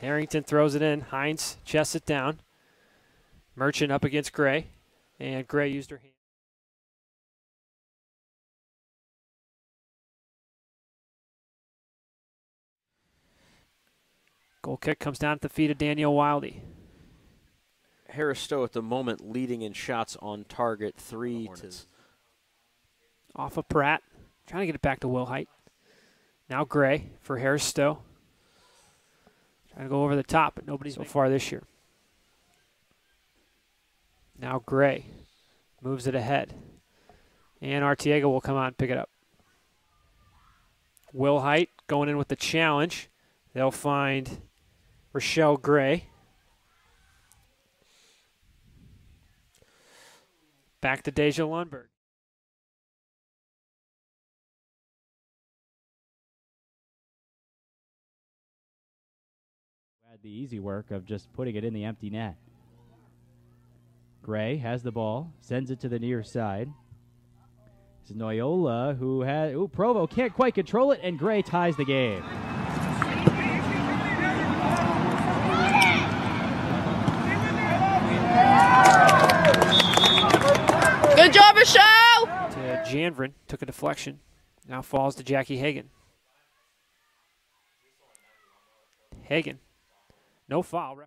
Harrington throws it in. Hines chests it down. Merchant up against Gray, and Gray used her hand. Goal kick comes down at the feet of Daniel Wildy. Harris Stowe at the moment leading in shots on target, three to. Off of Pratt, trying to get it back to Wilhite. Now Gray for Harris Stowe. Trying to go over the top, but nobody's so far this year. Now Gray moves it ahead. And Artiega will come out and pick it up. Wilhite going in with the challenge. They'll find Rachelle Gray. Back to Deja Lundberg. Had the easy work of just putting it in the empty net. Gray has the ball, sends it to the near side. It's Noyola who has. Ooh, Provo can't quite control it, and Gray ties the game. Good job, Rachelle! To Janvrin, took a deflection. Now falls to Jackie Hagan. Hagan, no foul.